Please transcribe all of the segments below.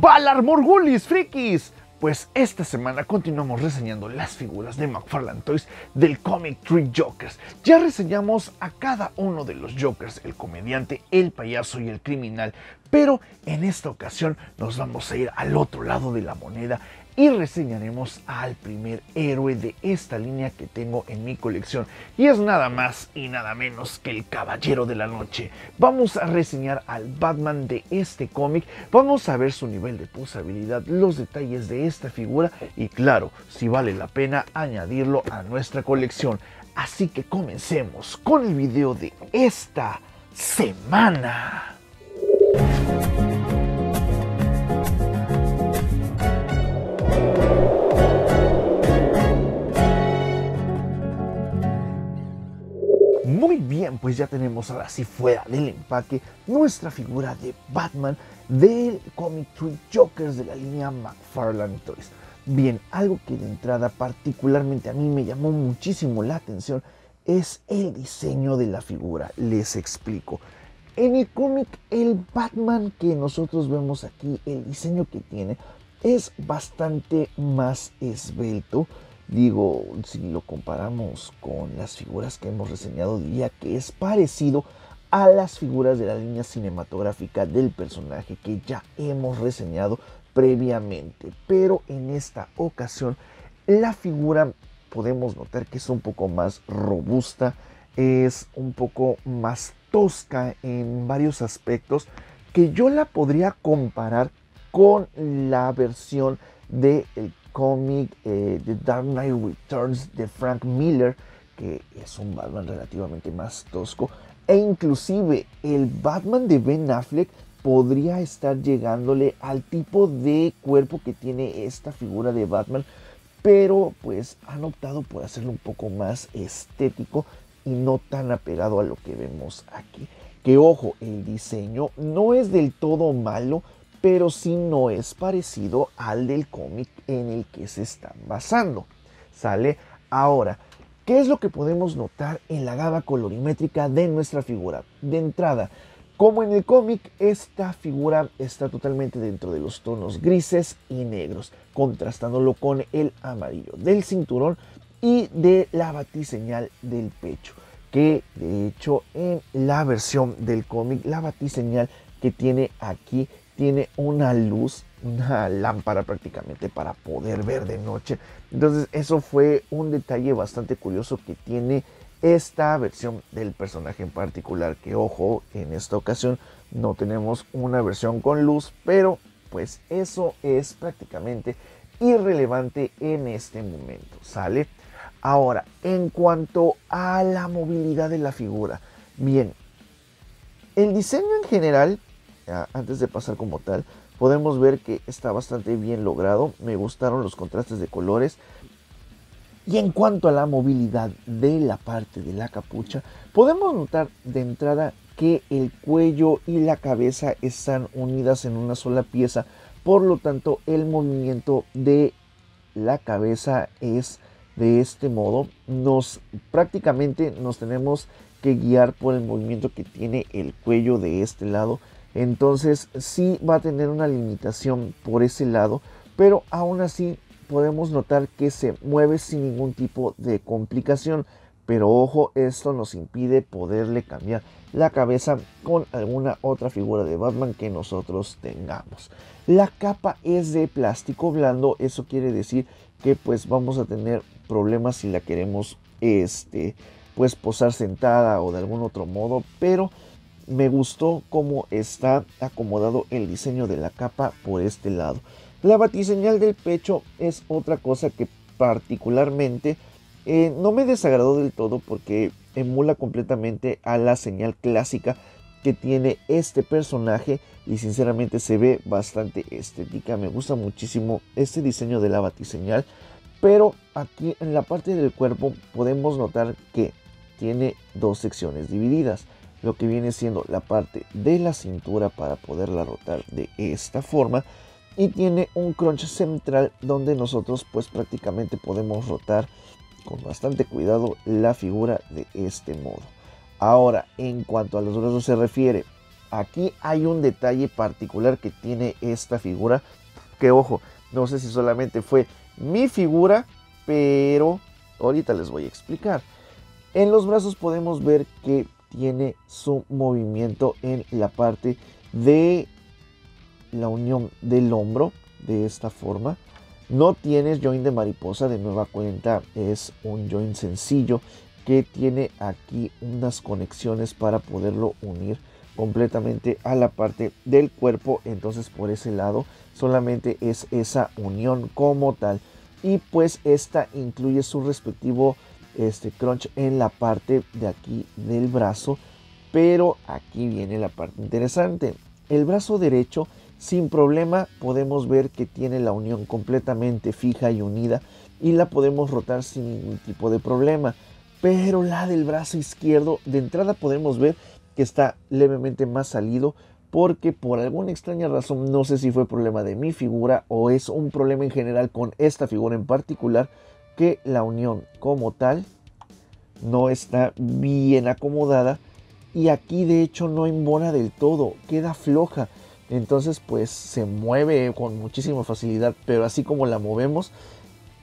Valar Morgulis, frikis. Pues esta semana continuamos reseñando las figuras de McFarlane Toys del Comic Tree Jokers. Ya reseñamos a cada uno de los Jokers, el comediante, el payaso y el criminal, pero en esta ocasión nos vamos a ir al otro lado de la moneda y reseñaremos al primer héroe de esta línea que tengo en mi colección y es nada más y nada menos que el Caballero de la Noche. Vamos a reseñar al Batman de este cómic, vamos a ver su nivel de posabilidad, los detalles de esta figura y claro, si vale la pena añadirlo a nuestra colección. Así que comencemos con el video de esta semana. Bien, pues ya tenemos ahora sí fuera del empaque nuestra figura de Batman del Comic Tree Jokers de la línea McFarlane Toys. Bien, algo que de entrada particularmente a mí me llamó muchísimo la atención es el diseño de la figura. Les explico. En el cómic, el Batman que nosotros vemos aquí, el diseño que tiene, es bastante más esbelto Digo, si lo comparamos con las figuras que hemos reseñado, diría que es parecido a las figuras de la línea cinematográfica del personaje que ya hemos reseñado previamente. Pero en esta ocasión, la figura podemos notar que es un poco más robusta, es un poco más tosca en varios aspectos, que yo la podría comparar con la versión del cómic eh, The Dark Knight Returns de Frank Miller, que es un Batman relativamente más tosco, e inclusive el Batman de Ben Affleck podría estar llegándole al tipo de cuerpo que tiene esta figura de Batman, pero pues han optado por hacerlo un poco más estético y no tan apegado a lo que vemos aquí. Que ojo, el diseño no es del todo malo, pero sí no es parecido al del cómic en el que se están basando. ¿Sale? Ahora, ¿qué es lo que podemos notar en la gama colorimétrica de nuestra figura? De entrada, como en el cómic, esta figura está totalmente dentro de los tonos grises y negros, contrastándolo con el amarillo del cinturón y de la batiseñal del pecho, que de hecho en la versión del cómic, la batiseñal que tiene aquí tiene una luz, una lámpara prácticamente para poder ver de noche. Entonces eso fue un detalle bastante curioso que tiene esta versión del personaje en particular. Que ojo, en esta ocasión no tenemos una versión con luz, pero pues eso es prácticamente irrelevante en este momento, ¿sale? Ahora, en cuanto a la movilidad de la figura, bien, el diseño en general antes de pasar como tal, podemos ver que está bastante bien logrado. Me gustaron los contrastes de colores. Y en cuanto a la movilidad de la parte de la capucha, podemos notar de entrada que el cuello y la cabeza están unidas en una sola pieza. Por lo tanto, el movimiento de la cabeza es de este modo. Nos prácticamente nos tenemos que guiar por el movimiento que tiene el cuello de este lado entonces sí va a tener una limitación por ese lado, pero aún así podemos notar que se mueve sin ningún tipo de complicación. Pero ojo, esto nos impide poderle cambiar la cabeza con alguna otra figura de Batman que nosotros tengamos. La capa es de plástico blando, eso quiere decir que pues vamos a tener problemas si la queremos este pues posar sentada o de algún otro modo, pero me gustó cómo está acomodado el diseño de la capa por este lado. La batiseñal del pecho es otra cosa que particularmente eh, no me desagradó del todo porque emula completamente a la señal clásica que tiene este personaje y sinceramente se ve bastante estética. Me gusta muchísimo este diseño de la batiseñal. Pero aquí en la parte del cuerpo podemos notar que tiene dos secciones divididas lo que viene siendo la parte de la cintura para poderla rotar de esta forma y tiene un crunch central donde nosotros pues prácticamente podemos rotar con bastante cuidado la figura de este modo. Ahora, en cuanto a los brazos se refiere, aquí hay un detalle particular que tiene esta figura, que ojo, no sé si solamente fue mi figura, pero ahorita les voy a explicar. En los brazos podemos ver que tiene su movimiento en la parte de la unión del hombro de esta forma. No tienes join de mariposa, de nueva cuenta es un join sencillo que tiene aquí unas conexiones para poderlo unir completamente a la parte del cuerpo. Entonces por ese lado solamente es esa unión como tal. Y pues esta incluye su respectivo este crunch en la parte de aquí del brazo. Pero aquí viene la parte interesante. El brazo derecho sin problema podemos ver que tiene la unión completamente fija y unida y la podemos rotar sin ningún tipo de problema. Pero la del brazo izquierdo de entrada podemos ver que está levemente más salido porque por alguna extraña razón, no sé si fue problema de mi figura o es un problema en general con esta figura en particular, que la unión como tal no está bien acomodada y aquí de hecho no embona del todo, queda floja. Entonces pues se mueve con muchísima facilidad, pero así como la movemos,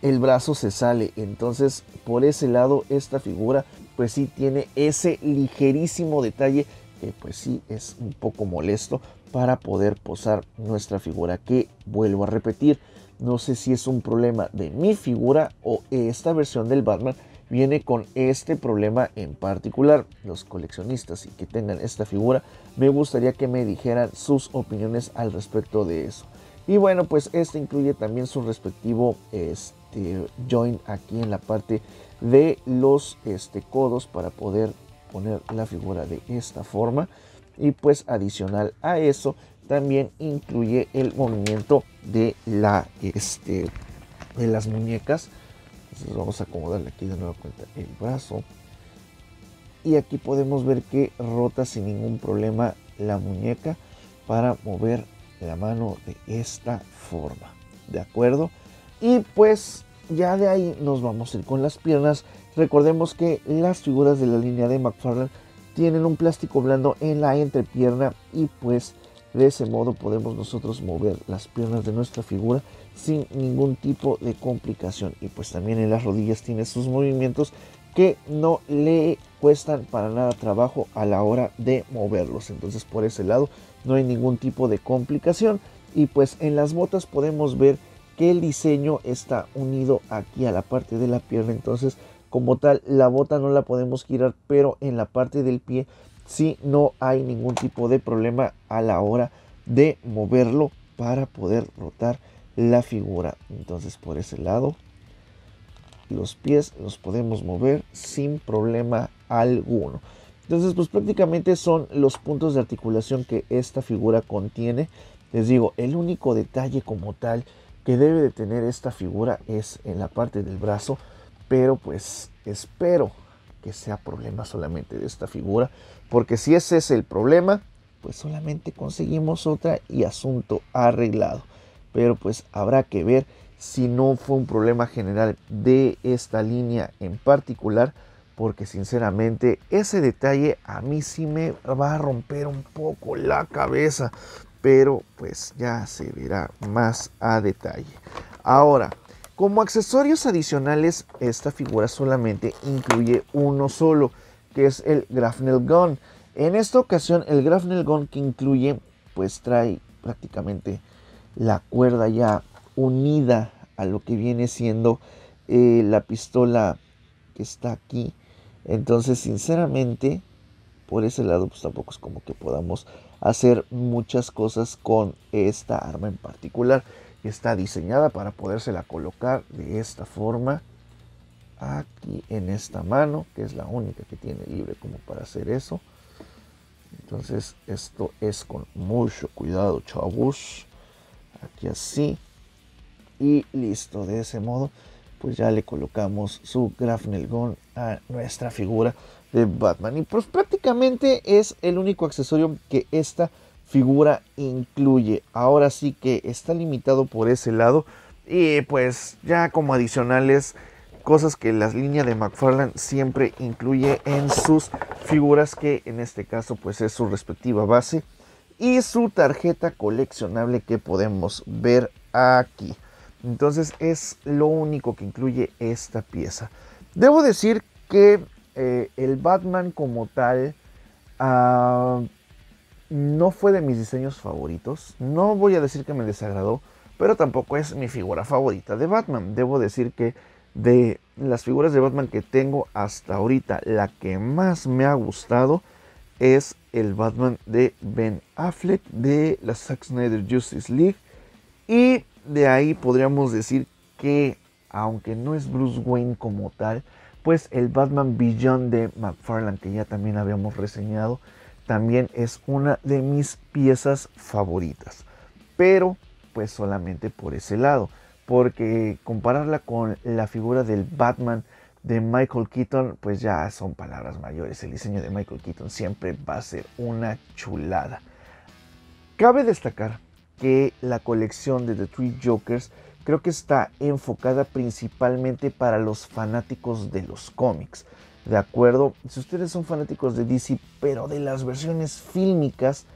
el brazo se sale. Entonces por ese lado esta figura pues sí tiene ese ligerísimo detalle que pues sí es un poco molesto para poder posar nuestra figura que vuelvo a repetir. No sé si es un problema de mi figura o esta versión del Batman viene con este problema en particular. Los coleccionistas y que tengan esta figura, me gustaría que me dijeran sus opiniones al respecto de eso. Y bueno, pues este incluye también su respectivo este, join aquí en la parte de los este, codos para poder poner la figura de esta forma. Y pues adicional a eso también incluye el movimiento de, la, este, de las muñecas entonces vamos a acomodarle aquí de nueva cuenta el brazo. Y aquí podemos ver que rota sin ningún problema la muñeca para mover la mano de esta forma. ¿De acuerdo? Y pues ya de ahí nos vamos a ir con las piernas. Recordemos que las figuras de la línea de McFarlane tienen un plástico blando en la entrepierna y pues de ese modo podemos nosotros mover las piernas de nuestra figura sin ningún tipo de complicación. Y pues también en las rodillas tiene sus movimientos que no le cuestan para nada trabajo a la hora de moverlos. Entonces por ese lado no hay ningún tipo de complicación. Y pues en las botas podemos ver que el diseño está unido aquí a la parte de la pierna. Entonces como tal la bota no la podemos girar, pero en la parte del pie sí no hay ningún tipo de problema a la hora de moverlo para poder rotar la figura. Entonces por ese lado los pies los podemos mover sin problema alguno. Entonces pues prácticamente son los puntos de articulación que esta figura contiene. Les digo, el único detalle como tal que debe de tener esta figura es en la parte del brazo. Pero pues espero que sea problema solamente de esta figura. Porque si ese es el problema, pues solamente conseguimos otra y asunto arreglado pero pues habrá que ver si no fue un problema general de esta línea en particular, porque sinceramente ese detalle a mí sí me va a romper un poco la cabeza, pero pues ya se verá más a detalle. Ahora, como accesorios adicionales, esta figura solamente incluye uno solo, que es el Grapnel Gun. En esta ocasión, el Grapnel Gun que incluye, pues trae prácticamente la cuerda ya unida a lo que viene siendo eh, la pistola que está aquí. Entonces, sinceramente, por ese lado, pues tampoco es como que podamos hacer muchas cosas con esta arma en particular. Está diseñada para podérsela colocar de esta forma aquí en esta mano, que es la única que tiene libre como para hacer eso. Entonces, esto es con mucho cuidado, chavos. Aquí así. Y listo de ese modo pues ya le colocamos su Grapnel Gun a nuestra figura de Batman. Y pues prácticamente es el único accesorio que esta figura incluye ahora sí que está limitado por ese lado y pues ya como adicionales cosas que la línea de McFarlane siempre incluye en sus figuras, que en este caso pues es su respectiva base y su tarjeta coleccionable que podemos ver aquí. Entonces es lo único que incluye esta pieza. Debo decir que eh, el Batman como tal ah, no fue de mis diseños favoritos. No voy a decir que me desagradó, pero tampoco es mi figura favorita de Batman. Debo decir que de las figuras de Batman que tengo hasta ahorita, la que más me ha gustado es el Batman de Ben Affleck de la Zack Snyder Justice League. Y de ahí podríamos decir que, aunque no es Bruce Wayne como tal, pues el Batman Beyond de McFarlane, que ya también habíamos reseñado, también es una de mis piezas favoritas. Pero pues solamente por ese lado, porque compararla con la figura del Batman de Michael Keaton, pues ya son palabras mayores. El diseño de Michael Keaton siempre va a ser una chulada. Cabe destacar que la colección de The Three Jokers creo que está enfocada principalmente para los fanáticos de los cómics. De acuerdo, si ustedes son fanáticos de DC, pero de las versiones fílmicas,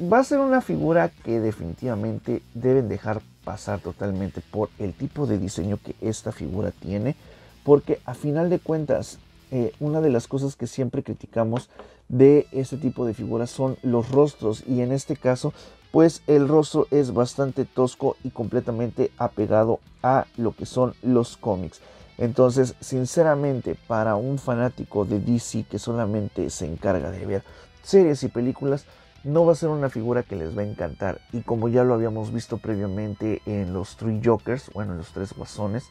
va a ser una figura que definitivamente deben dejar pasar totalmente por el tipo de diseño que esta figura tiene, porque a final de cuentas, eh, una de las cosas que siempre criticamos de este tipo de figuras son los rostros y en este caso pues el rostro es bastante tosco y completamente apegado a lo que son los cómics. Entonces, sinceramente, para un fanático de DC que solamente se encarga de ver series y películas, no va a ser una figura que les va a encantar. Y como ya lo habíamos visto previamente en los Three Jokers, bueno, en los tres guasones,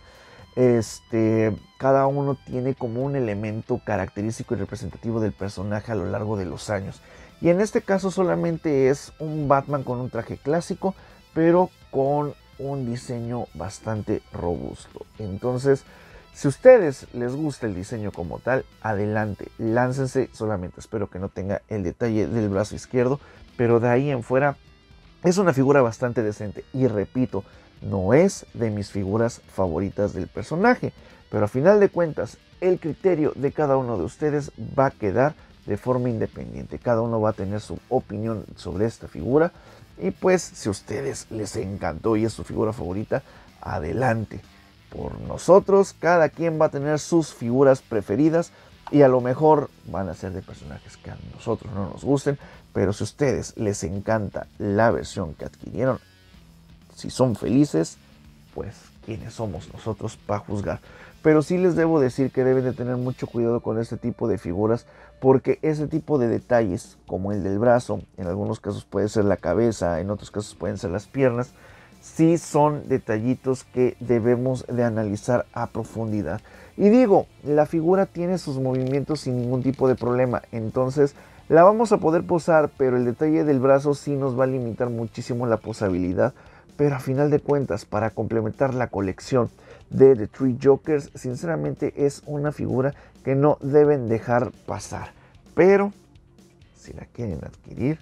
este, cada uno tiene como un elemento característico y representativo del personaje a lo largo de los años. Y en este caso solamente es un Batman con un traje clásico, pero con un diseño bastante robusto. Entonces, si a ustedes les gusta el diseño como tal, adelante, láncense. Solamente espero que no tenga el detalle del brazo izquierdo, pero de ahí en fuera es una figura bastante decente. Y repito, no es de mis figuras favoritas del personaje, pero a final de cuentas, el criterio de cada uno de ustedes va a quedar de forma independiente. Cada uno va a tener su opinión sobre esta figura. Y pues si a ustedes les encantó y es su figura favorita, adelante. Por nosotros, cada quien va a tener sus figuras preferidas y a lo mejor van a ser de personajes que a nosotros no nos gusten, pero si a ustedes les encanta la versión que adquirieron, si son felices, pues quiénes somos nosotros para juzgar. Pero sí les debo decir que deben de tener mucho cuidado con este tipo de figuras porque ese tipo de detalles como el del brazo, en algunos casos puede ser la cabeza, en otros casos pueden ser las piernas, sí son detallitos que debemos de analizar a profundidad. Y digo, la figura tiene sus movimientos sin ningún tipo de problema, entonces la vamos a poder posar, pero el detalle del brazo sí nos va a limitar muchísimo la posabilidad. Pero a final de cuentas, para complementar la colección, de The Three Jokers, sinceramente es una figura que no deben dejar pasar. Pero si la quieren adquirir,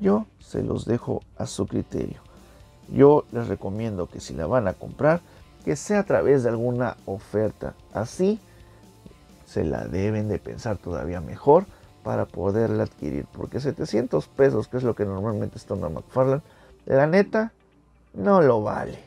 yo se los dejo a su criterio. Yo les recomiendo que si la van a comprar, que sea a través de alguna oferta. Así se la deben de pensar todavía mejor para poderla adquirir. Porque 700 pesos, que es lo que normalmente está una McFarlane, la neta, no lo vale.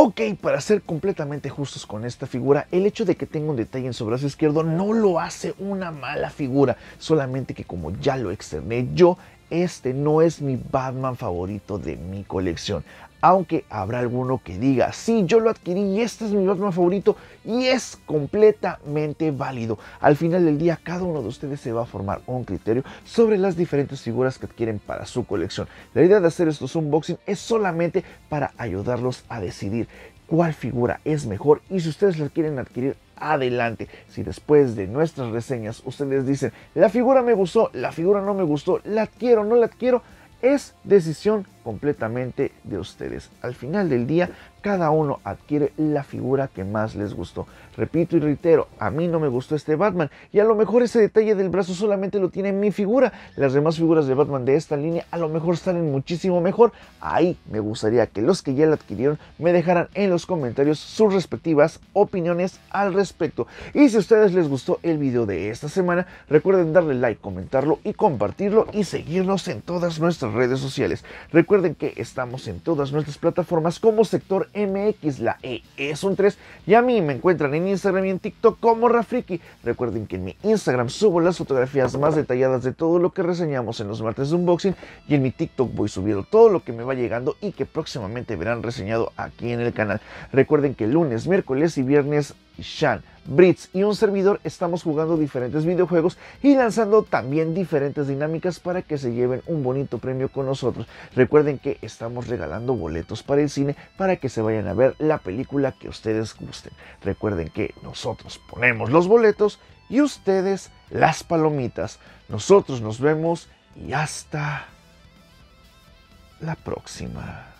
Ok, para ser completamente justos con esta figura, el hecho de que tenga un detalle en su brazo izquierdo no lo hace una mala figura, solamente que como ya lo externé yo, este no es mi Batman favorito de mi colección. Aunque habrá alguno que diga, sí, yo lo adquirí y este es mi Batman favorito y es completamente válido. Al final del día, cada uno de ustedes se va a formar un criterio sobre las diferentes figuras que adquieren para su colección. La idea de hacer estos unboxing es solamente para ayudarlos a decidir cuál figura es mejor y si ustedes la quieren adquirir adelante. Si después de nuestras reseñas ustedes dicen, la figura me gustó, la figura no me gustó, la adquiero, no la adquiero, es decisión completamente de ustedes. Al final del día, cada uno adquiere la figura que más les gustó. Repito y reitero, a mí no me gustó este Batman y a lo mejor ese detalle del brazo solamente lo tiene mi figura. Las demás figuras de Batman de esta línea a lo mejor salen muchísimo mejor. Ahí me gustaría que los que ya la adquirieron me dejaran en los comentarios sus respectivas opiniones al respecto. Y si a ustedes les gustó el video de esta semana, recuerden darle like, comentarlo y compartirlo y seguirnos en todas nuestras redes sociales. Recuerden que estamos en todas nuestras plataformas como sector MX, la E es un 3 y a mí me encuentran en Instagram y en TikTok como Rafriki. Recuerden que en mi Instagram subo las fotografías más detalladas de todo lo que reseñamos en los martes de unboxing y en mi TikTok voy subiendo todo lo que me va llegando y que próximamente verán reseñado aquí en el canal. Recuerden que lunes, miércoles y viernes Shan, Brits y un servidor estamos jugando diferentes videojuegos y lanzando también diferentes dinámicas para que se lleven un bonito premio con nosotros. Recuerden que estamos regalando boletos para el cine para que se vayan a ver la película que ustedes gusten. Recuerden que nosotros ponemos los boletos y ustedes las palomitas. Nosotros nos vemos y hasta la próxima.